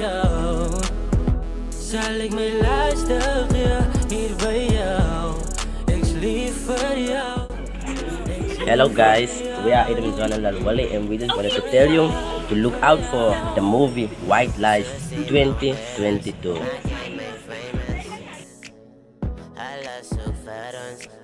jou. Zal ik mijn luisteren hier bij jou? Ik is lief voor jou. Hello guys, we are Adam John Lil Willy and we just wanted to tell you to look out for the movie White Lies 2022. Alla så förrän